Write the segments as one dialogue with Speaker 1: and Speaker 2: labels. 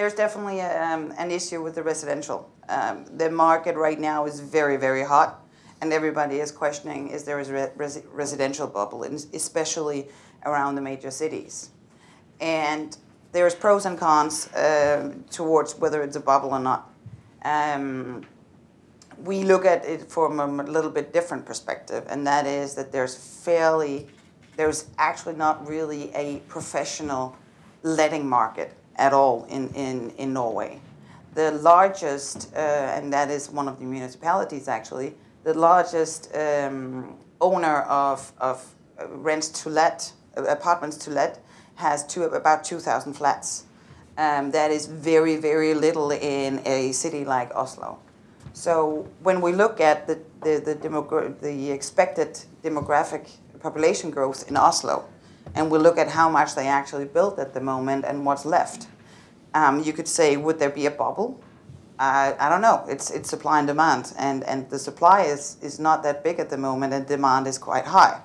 Speaker 1: there's definitely um, an issue with the residential. Um, the market right now is very, very hot, and everybody is questioning is there a res- residential bubble, especially around the major cities. And there's pros and cons uh, towards whether it's a bubble or not. Um, we look at it from a little bit different perspective, and that is that there's fairly, there's actually not really a professional letting market at all in, in, in Norway. The largest, uh, and that is one of the municipalities actually, the largest um, owner of, of rents to let, apartments to let, has two, about 2,000 flats. Um, that is very, very little in a city like Oslo. So when we look at the, the, the, the expected demographic population growth in Oslo, and we look at how much they actually built at the moment and what's left, um, you could say, would there be a bubble? Uh, I don't know. It's, it's supply and demand, and, and the supply is, is not that big at the moment, and demand is quite high.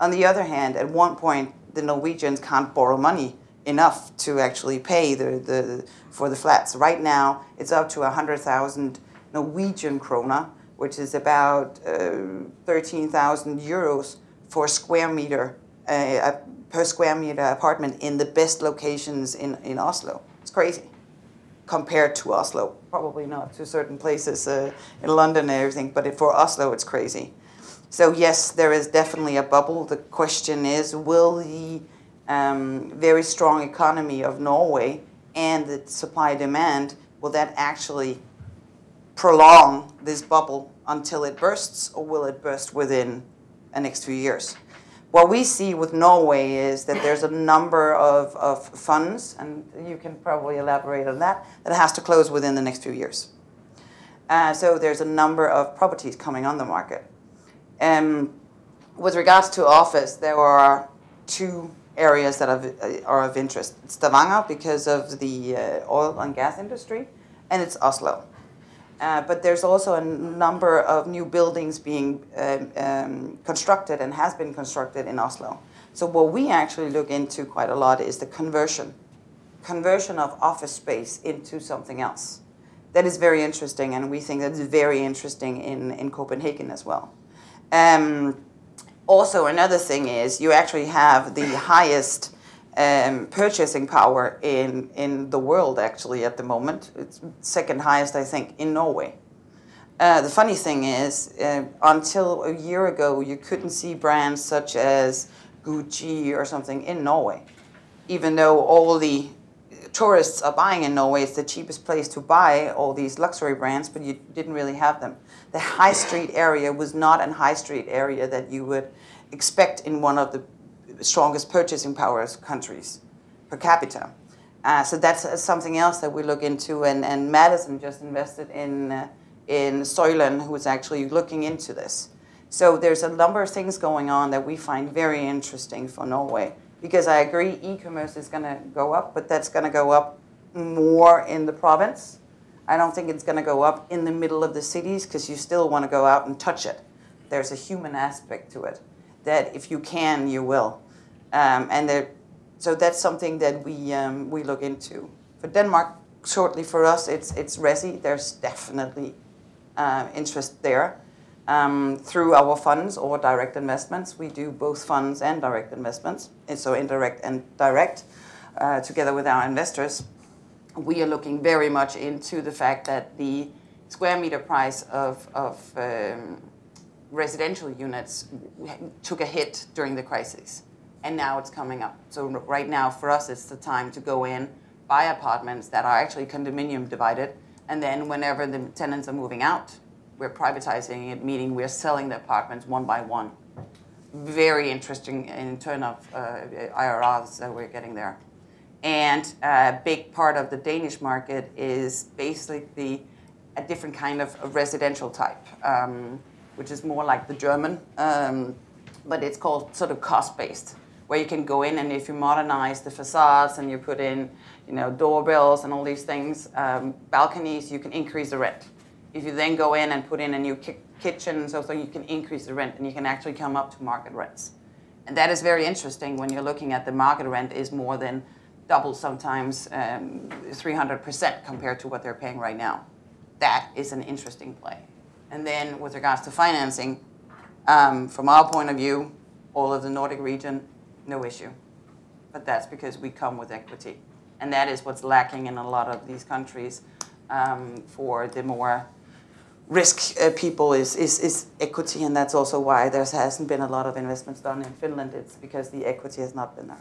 Speaker 1: On the other hand, at one point, the Norwegians can't borrow money enough to actually pay the, the, for the flats. Right now, it's up to 100,000 Norwegian krona, which is about uh, 13,000 euros for square meter, uh, per square meter apartment in the best locations in, in Oslo. It's crazy compared to Oslo. Probably not to certain places uh, in London and everything, but for Oslo, it's crazy. So yes, there is definitely a bubble. The question is, will the um, very strong economy of Norway and the supply demand, will that actually prolong this bubble until it bursts, or will it burst within the next few years? What we see with Norway is that there's a number of, of funds, and you can probably elaborate on that, that has to close within the next few years. Uh, so there's a number of properties coming on the market. Um, with regards to office, there are two areas that are, are of interest. It's Stavanger because of the uh, oil and gas industry, and it's Oslo. Uh, but there's also a number of new buildings being um, um, constructed and has been constructed in Oslo. So what we actually look into quite a lot is the conversion, conversion of office space into something else. That is very interesting, and we think that's very interesting in, in Copenhagen as well. Um, also, another thing is you actually have the highest um, purchasing power in, in the world, actually, at the moment. It's second highest, I think, in Norway. Uh, the funny thing is, uh, until a year ago, you couldn't see brands such as Gucci or something in Norway, even though all the tourists are buying in Norway. It's the cheapest place to buy all these luxury brands, but you didn't really have them. The high street area was not a high street area that you would expect in one of the strongest purchasing powers countries per capita. Uh, so that's uh, something else that we look into. And, and Madison just invested in, uh, in Soilen, who is actually looking into this. So there's a number of things going on that we find very interesting for Norway. Because I agree, e-commerce is going to go up, but that's going to go up more in the province. I don't think it's going to go up in the middle of the cities because you still want to go out and touch it. There's a human aspect to it that if you can, you will. Um, and so that's something that we, um, we look into. For Denmark, shortly for us, it's, it's Resi. There's definitely uh, interest there. Um, through our funds or direct investments. We do both funds and direct investments, and so indirect and direct, uh, together with our investors. We are looking very much into the fact that the square meter price of, of um, residential units took a hit during the crisis and now it's coming up. So right now, for us, it's the time to go in, buy apartments that are actually condominium divided, and then whenever the tenants are moving out, we're privatizing it, meaning we're selling the apartments one by one. Very interesting in terms of uh, IRRs that we're getting there. And a big part of the Danish market is basically a different kind of residential type, um, which is more like the German, um, but it's called sort of cost-based where you can go in and if you modernize the facades and you put in, you know, doorbells and all these things, um, balconies, you can increase the rent. If you then go in and put in a new ki kitchen, so, so you can increase the rent and you can actually come up to market rents. And that is very interesting when you're looking at the market rent is more than double sometimes um, 300% compared to what they're paying right now. That is an interesting play. And then with regards to financing, um, from our point of view, all of the Nordic region, no issue. But that's because we come with equity. And that is what's lacking in a lot of these countries um, for the more risk uh, people is, is, is equity. And that's also why there hasn't been a lot of investments done in Finland. It's because the equity has not been there.